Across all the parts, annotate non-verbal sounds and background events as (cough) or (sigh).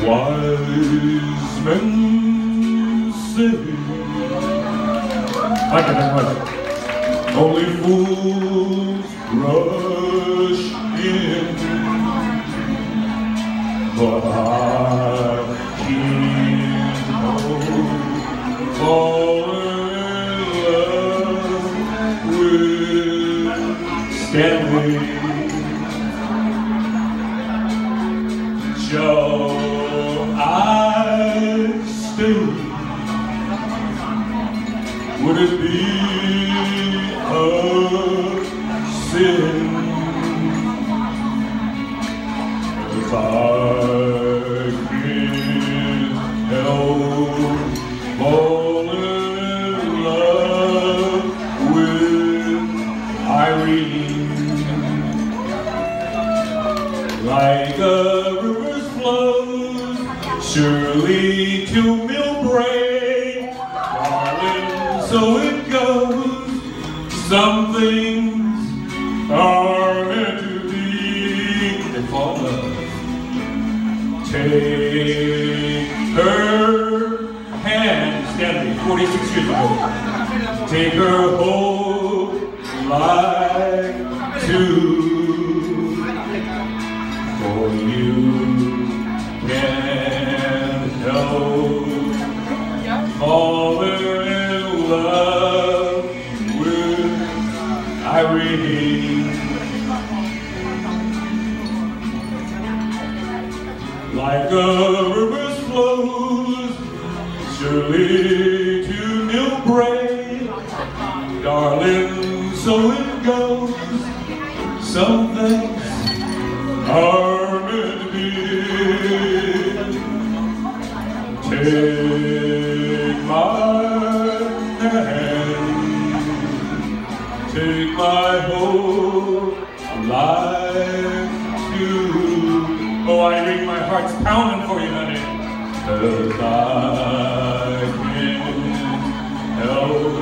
Wise men say. Only fools rush in But I Would it be a sin if I can't help so it goes. Some things are meant to be. They fall love. Take her hand, Stanley, 46 years ago. Take her whole life too. For you can't darling, so it goes. Some things are meant to be. Take my hand, take my whole life too. Oh, I Irene, my heart's pounding for you, honey. 'Cause I can't help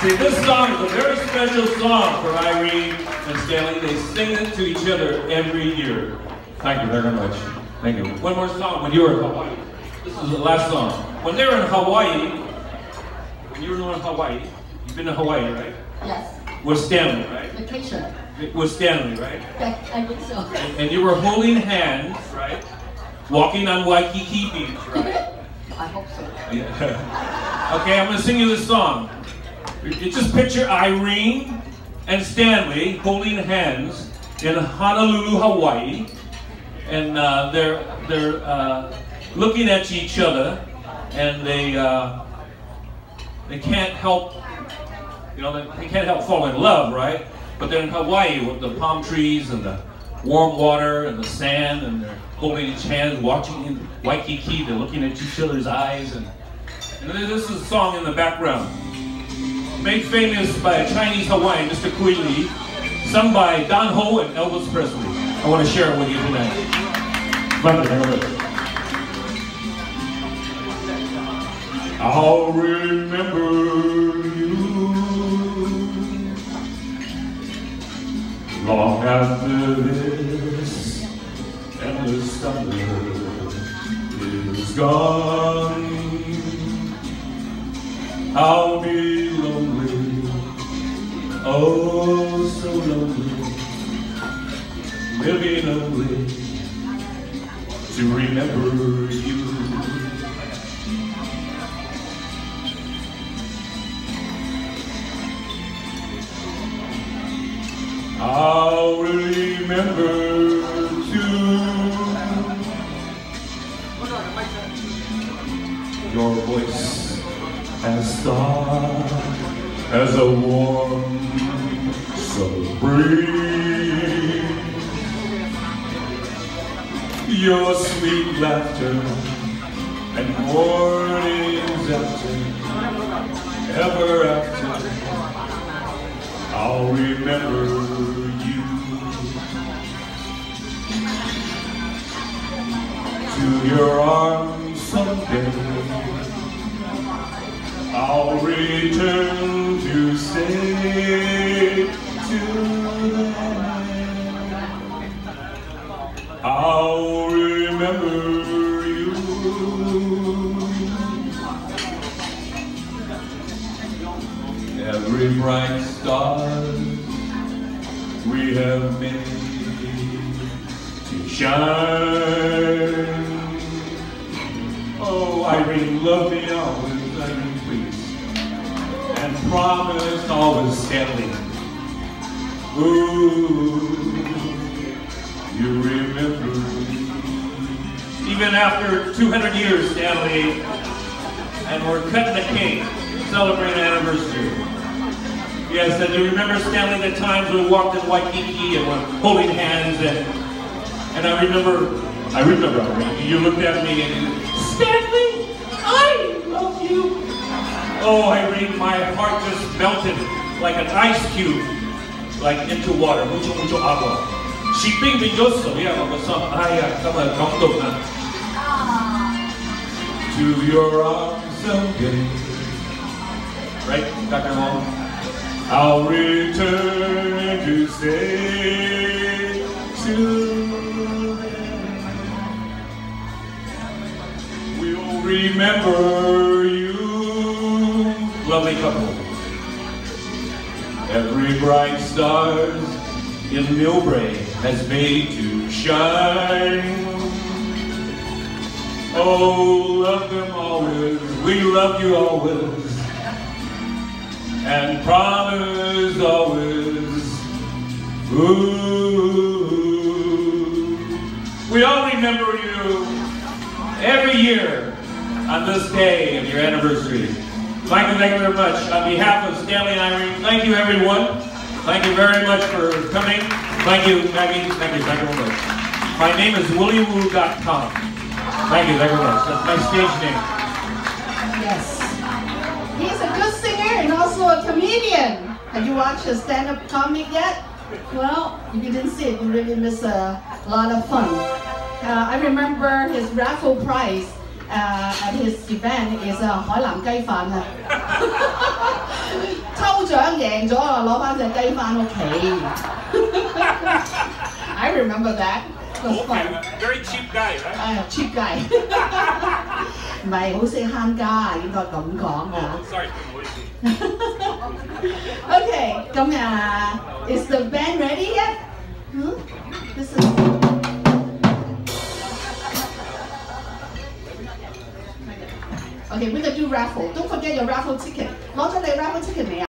See, this song is a very special song for Irene and Stanley. They sing it to each other every year. Thank you very much. Thank you. One more song when you were in Hawaii. This is the last song. When they were in Hawaii, when you were in Hawaii, you've been to Hawaii, right? Yes, With Stanley, right? vacation. With Stanley, right? I think so. And you were holding hands, right? Walking on Waikiki Beach, right? (laughs) I hope so. Yeah. (laughs) Okay, I'm gonna sing you this song. Just picture Irene and Stanley holding hands in Honolulu, Hawaii, and uh, they're they're uh, looking at each other, and they uh, they can't help, you know, they, they can't help falling in love, right? But they're in Hawaii with the palm trees and the warm water and the sand, and they're holding each hand, watching in Waikiki. They're looking at each other's eyes, and, and this is a song in the background, made famous by a Chinese Hawaiian, Mr. Kui Lee, sung by Don Ho and Elvis Presley. I want to share it with you tonight. I'll remember you long after this endless summer is gone. I'll be lonely, oh so lonely, living only to remember you. I'll remember too. Your voice as soft as a warm summer breeze. Your sweet laughter and mornings after, ever after, I'll remember you. To your arms someday, I'll return to stay to I'll remember you. Every bright star we have made to shine. Oh, Irene, love me always. And promise always, Stanley. Ooh, you remember me. Even after 200 years, Stanley, and we're cutting the cake, celebrating anniversary. Yes, and you remember, Stanley, the times we walked in Waikiki and were holding hands, and and I remember, I remember, you looked at me and Stanley, I love you. Oh, Irene, my heart just melted like an ice cube, like into water. Mucho, mucho agua. Shipping binyoso. Yeah, mga sa ay, kama kamdog na. To your arms someday. Right. Wong? I'll return to say to them. We'll remember. Every bright stars in Millbrae has made to shine. Oh, love them always, we love you always, and promise always. Ooh, we all remember you every year on this day of your anniversary. Thank you, thank you very much. On behalf of Stanley and Irene, thank you everyone. Thank you very much for coming. Thank you, Maggie. Thank you, thank you very much. My name is you, thank you very much. That's my stage name. Yes. He's a good singer and also a comedian. Have you watched his stand-up comic yet? Well, if you didn't see it, you really miss a lot of fun. Uh, I remember his raffle prize uh, at his event is a 海南雞飯啊！抽獎贏咗啊，攞翻隻雞翻屋企。I remember that. Fun. Very cheap guy, right? 哎呀，cheap guy，唔係好識慳家，應該咁講啊。Sorry, Okay, 咁啊，is the band ready yet? Hmm? This is. Okay, we're gonna do raffle. Don't forget your raffle ticket. Marta, the raffle ticket, man.